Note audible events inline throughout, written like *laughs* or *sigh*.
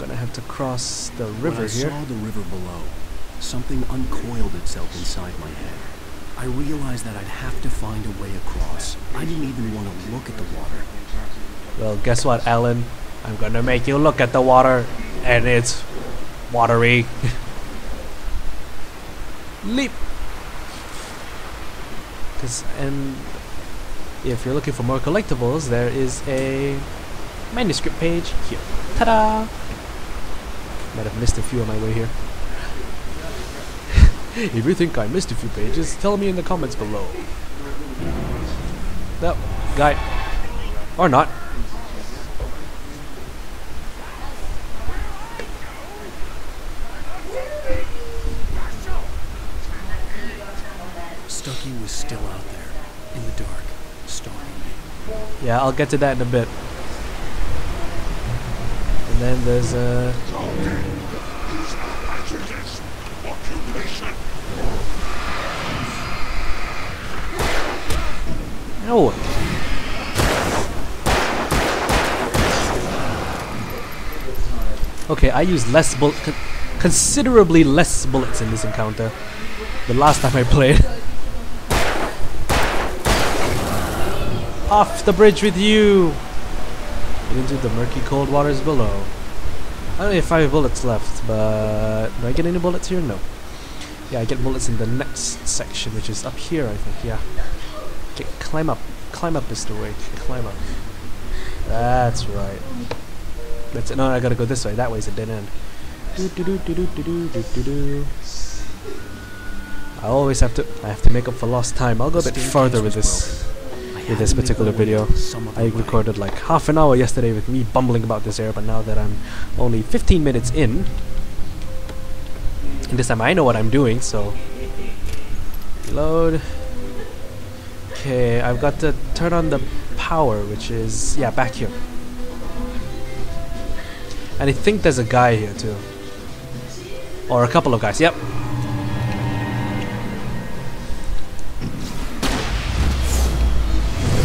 Gonna have to cross the river when I here. saw the river below, something uncoiled itself inside my head. I realized that I'd have to find a way across. I didn't even want to look at the water. Well, guess what, Alan? I'm gonna make you look at the water, and it's watery. *laughs* Leap! Cause, and if you're looking for more collectibles, there is a manuscript page here. Ta-da! Might have missed a few on my way here. *laughs* if you think I missed a few pages, tell me in the comments below. No, guy. Or not. Stucky was still out there, in the dark, stalking me. Yeah, I'll get to that in a bit. And then there's uh No. Okay, I used less bullet, con- considerably less bullets in this encounter. The last time I played. *laughs* Off the bridge with you! Into the murky cold waters below. I only have five bullets left, but do I get any bullets here? No. Yeah, I get bullets in the next section, which is up here, I think. Yeah. Okay, climb up. Climb up is the way. Climb up. That's right. That's it. No, I gotta go this way. That way's a dead end. Do do do do do do do do do. I always have to. I have to make up for lost time. I'll go a bit further with this with this particular video. I recorded like half an hour yesterday with me bumbling about this area, but now that I'm only 15 minutes in, and this time I know what I'm doing, so load. Okay, I've got to turn on the power, which is yeah back here, and I think there's a guy here too, or a couple of guys. Yep.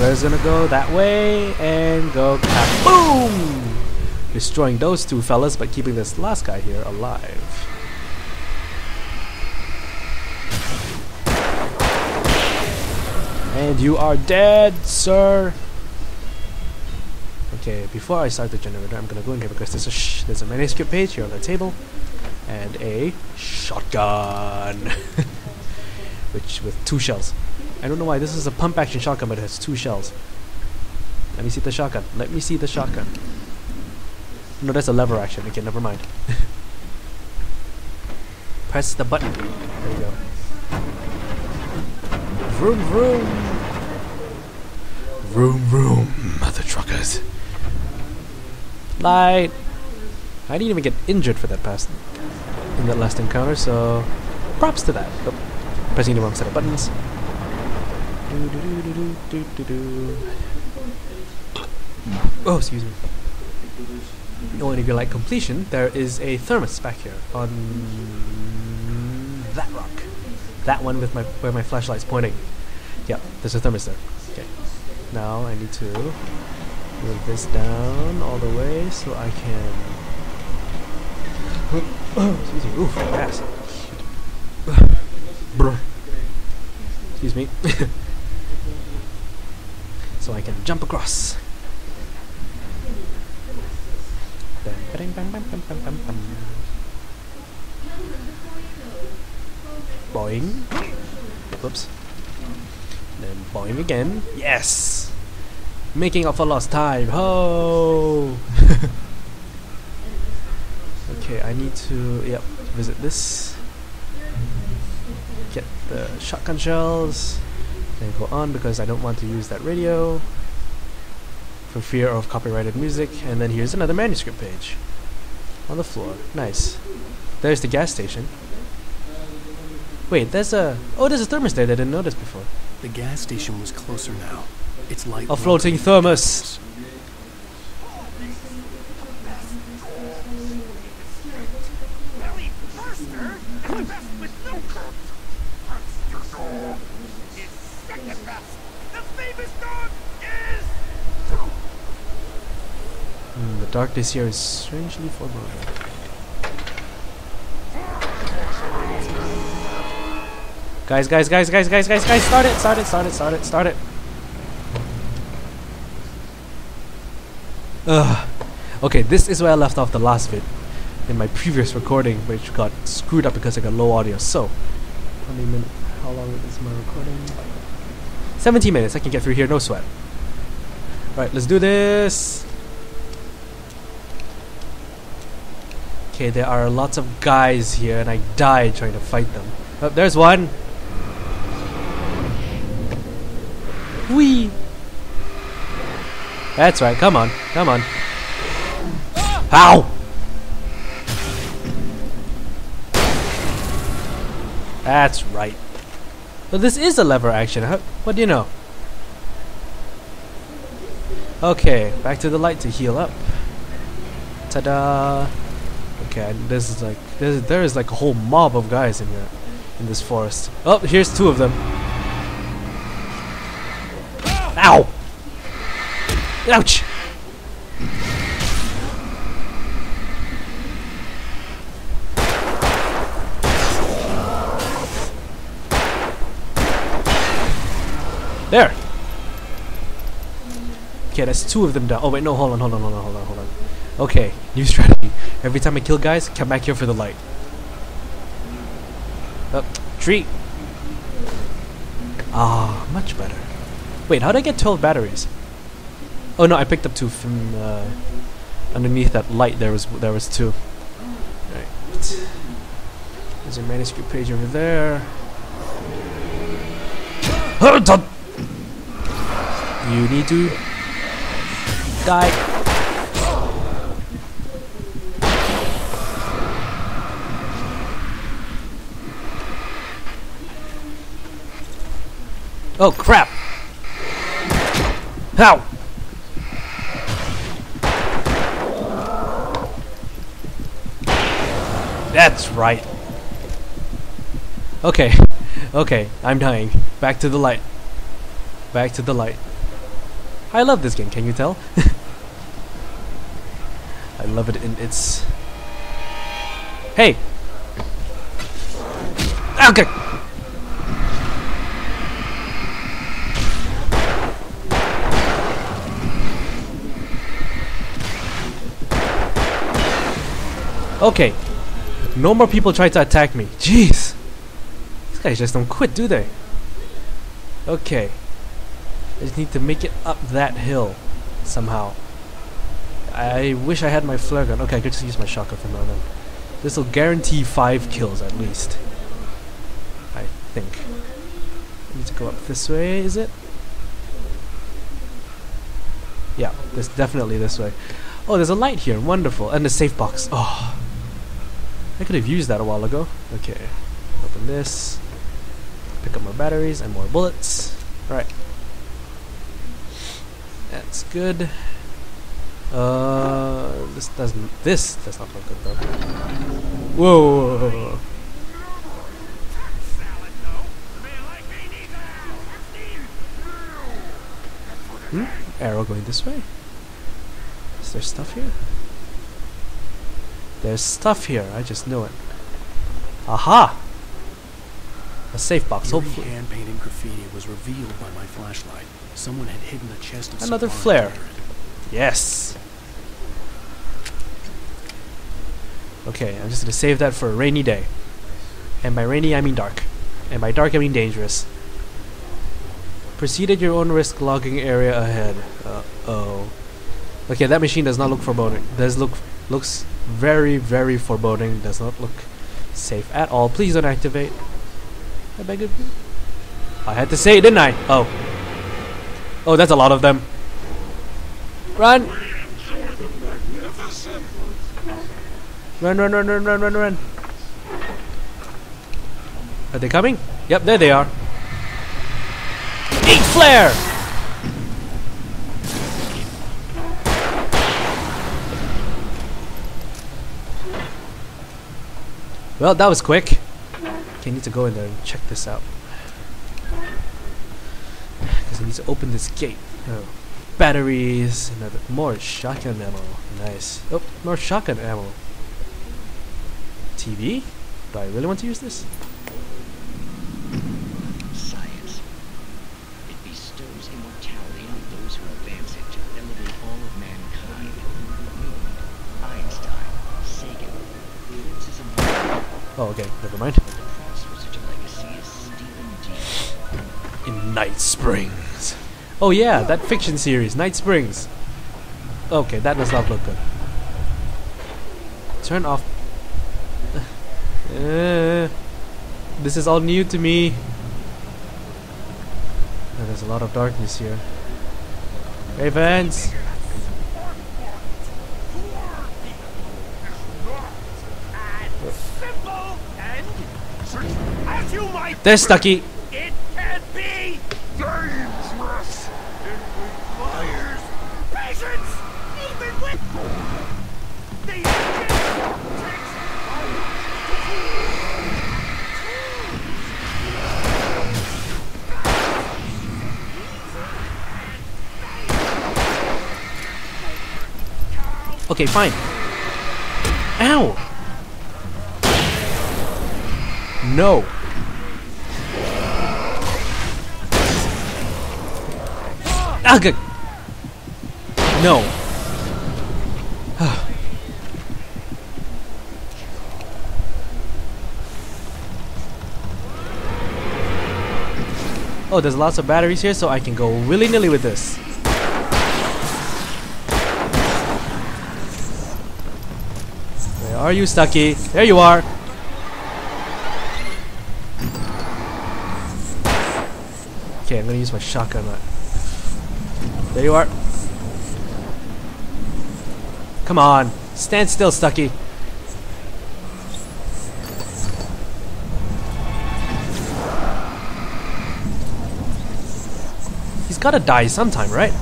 Flare's gonna go that way and go kaboom! Destroying those two fellas, but keeping this last guy here alive. And you are dead, sir! Okay, before I start the generator, I'm gonna go in here because there's a there's a manuscript page here on the table, and a shotgun, *laughs* which with two shells. I don't know why this is a pump action shotgun, but it has two shells. Let me see the shotgun. Let me see the shotgun. No, that's a lever action. Okay, never mind. *laughs* Press the button. There you go. Vroom vroom. Vroom vroom, mother truckers. Light. I didn't even get injured for that past in that last encounter, so props to that. Oh, pressing the wrong set of buttons. Do, do, do, do, do, do, do. Oh, excuse me. Oh, and if you like completion, there is a thermos back here on that rock. That one with my where my flashlight's pointing. Yeah, there's a thermos there. Okay. Now I need to move this down all the way so I can. *coughs* excuse me. Oof. Bruh. Excuse me. *laughs* so I can jump across. Boing. Whoops. Then boing again. Yes! Making up for lost time. Ho! *laughs* okay, I need to yep visit this. Get the shotgun shells. Then go on because I don't want to use that radio for fear of copyrighted music. And then here's another manuscript page on the floor. Nice. There's the gas station. Wait, there's a oh, there's a thermos there that I didn't notice before. The gas station was closer now. Its light. A floating thermos. Belly burster is the best with no curves. Monster dog is second best. The famous dog is Mm, the darkness here is strangely foreboding. Guys, guys, guys, guys, guys, guys, guys, start it, start it, start it, start it, start it. Ugh. Okay, this is where I left off the last vid in my previous recording, which got screwed up because I got low audio. So, how many minutes? How long is my recording? 17 minutes. I can get through here, no sweat. Right, let's do this. Okay, there are lots of guys here, and I died trying to fight them. Oh, there's one. Wee. That's right. Come on, come on. Ow! That's right. Well, this is a lever action. Huh? What do you know? Okay, back to the light to heal up. Ta-da! Okay, this is like there's, there is like a whole mob of guys in here, in this forest. Oh, here's two of them. Ow! Ouch! There! Okay, that's two of them down. Oh wait, no, hold on, hold on, hold on, hold on, hold on. Okay, new strategy. Every time I kill guys, come back here for the light. Up, tree! Ah, much better. Wait, how did I get 12 batteries? Oh no, I picked up two from uh, underneath that light. There was there was two. Right. There's a manuscript page over there. You need to die. Oh crap! How? That's right. Okay, okay, I'm dying. Back to the light. Back to the light. I love this game, can you tell? *laughs* I love it in its... Hey! Okay! Okay. No more people try to attack me. Jeez. These guys just don't quit, do they? Okay. I just need to make it up that hill somehow. I wish I had my flare gun. Okay, I could just use my shotgun for now then. This will guarantee five kills at least. I think. I need to go up this way, is it? Yeah, this definitely this way. Oh, there's a light here. Wonderful. And a safe box. Oh. I could have used that a while ago. Okay. Open this. Pick up more batteries and more bullets. Alright. That's good. Uh, this doesn't. This does not look good though. Whoa! whoa, whoa, whoa. Hmm? Arrow going this way? Is there stuff here? There's stuff here. I just knew it. Aha! A safe box. Eerie Hopefully, hand-painted graffiti was revealed by my flashlight. Someone had hidden a chest of Another flare. yes. Okay, I'm just gonna save that for a rainy day. And by rainy, I mean dark. And by dark, I mean dangerous. Proceed at your own risk. Logging area ahead. Uh oh. Okay, that machine does not look foreboding. Does look looks very very foreboding. Does not look safe at all. Please don't activate. I beg of you. I had to say it, didn't I? Oh. Oh, that's a lot of them. Run! Run, run, run, run, run, run, run. Are they coming? Yep, there they are. Eat flare! Well, that was quick. Okay, I need to go in there and check this out. Because I need to open this gate. Oh. batteries. Another more shotgun ammo. Nice. Oh, more shotgun ammo. TV? Do I really want to use this? Steep indeed. In Night Springs. Oh yeah, that fiction series, Night Springs. Okay, that does not look good. Turn off. Uh, this is all new to me. There's a lot of darkness here. Ravens! As simple and as you might There's Stucky! It can be dangerous. It requires patience, even with the Okay, fine. Ow! No. Ah, good. No. *sighs* oh, there's lots of batteries here, so I can go willy-nilly with this. Where are you, Stucky? There you are. Okay, I'm gonna use my shotgun. There you are. Come on, stand still, Stucky. He's gotta die sometime, right?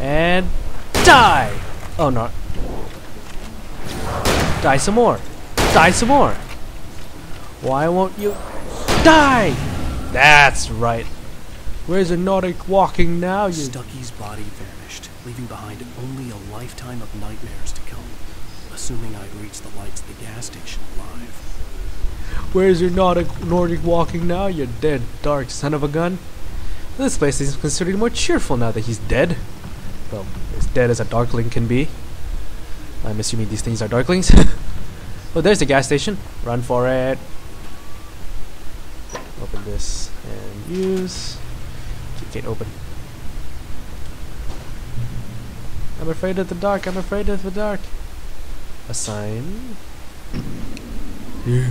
And die! Oh no. Die some more. Die some more. Why won't you die? That's right. Where's the Nordic walking now, you Stucky's body vanished, leaving behind only a lifetime of nightmares to come. Assuming I'd reached the lights of the gas station alive. Where's your Nordic Nordic walking now, you dead dark son of a gun? This place is considered more cheerful now that he's dead. Well, as dead as a darkling can be. I'm assuming these things are darklings. *laughs* oh, there's the gas station. Run for it. Open this and use. Keep it open. I'm afraid of the dark. I'm afraid of the dark. A sign. Yeah.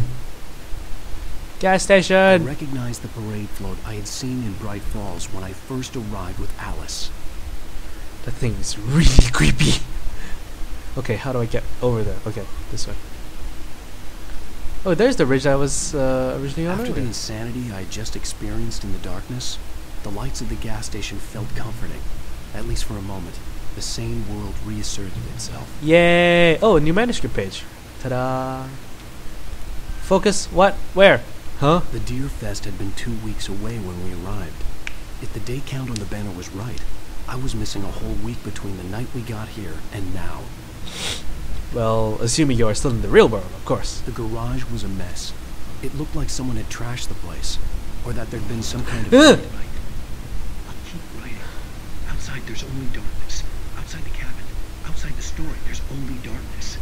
Gas I station. recognized the parade float I had seen in Bright Falls when I first arrived with Alice. That thing is really creepy. Okay, how do I get over there? Okay, this way. Oh, there's the ridge I was uh, originally on. After the insanity I just experienced in the darkness, the lights of the gas station felt comforting. At least for a moment. The sane world reasserted itself. Yay! Oh, a new manuscript page. Ta-da! Focus. What? Where? Huh? The Deer Fest had been two weeks away when we arrived. If the day count on the banner was right, I was missing a whole week between the night we got here and now. Well, assuming you are still in the real world, of course. The garage was a mess. It looked like someone had trashed the place, or that there'd been some kind of fight. I'll keep writing. Outside, there's only darkness. Outside the cabin, outside the story, there's only darkness.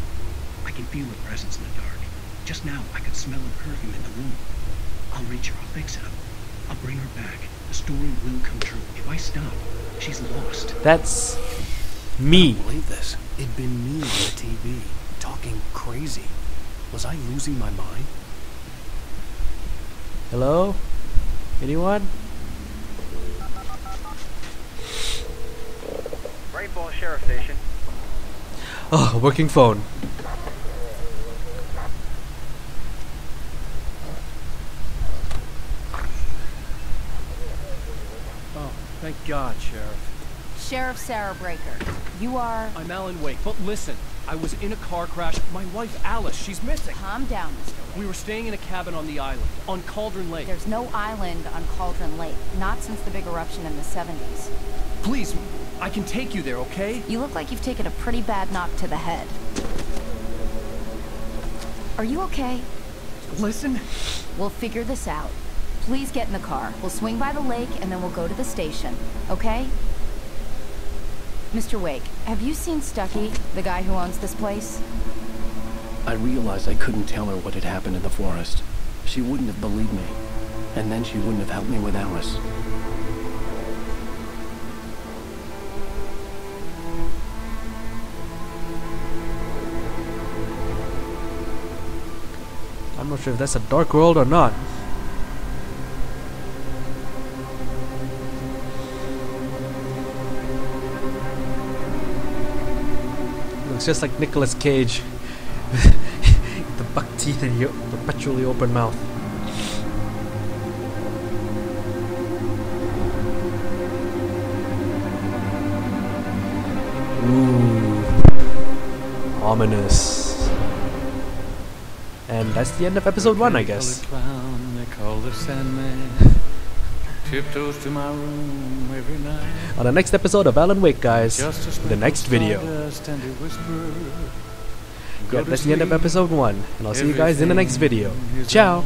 I can feel a presence in the dark. Just now, I could smell a perfume in the room. I'll reach her. I'll fix it. I'll bring her back. The story will come true. If I stop, she's lost. That's I don't believe this. It'd been me on the TV, talking crazy. Was I losing my mind? Hello? Anyone? Bright Falls Sheriff Station. Oh, working phone. Oh, thank God, Sheriff. Sheriff Sarah Breaker, you are. I'm Alan Wake, but listen, I was in a car crash. My wife, Alice, she's missing. Calm down, Mr. We were staying in a cabin on the island, on Cauldron Lake. There's no island on Cauldron Lake, not since the big eruption in the 70s. Please, I can take you there, okay? You look like you've taken a pretty bad knock to the head. Are you okay? Listen, We'll figure this out. Please get in the car. We'll swing by the lake and then we'll go to the station, okay? Mr. Wake, have you seen Stucky, the guy who owns this place? I realized I couldn't tell her what had happened in the forest. She wouldn't have believed me. And then she wouldn't have helped me with Alice. I'm not sure if that's a dark world or not. Just like Nicolas Cage. *laughs* the buck teeth and your perpetually open mouth. Ooh. Ominous. And that's the end of episode one, I guess. Clown, they call the Sandman. Tiptoes to my room every night. On the next episode of Alan Wake, guys. The next video. stardust and a whisper. Go Yep, that's the end of episode one, and I'll see you guys in the next video. Ciao.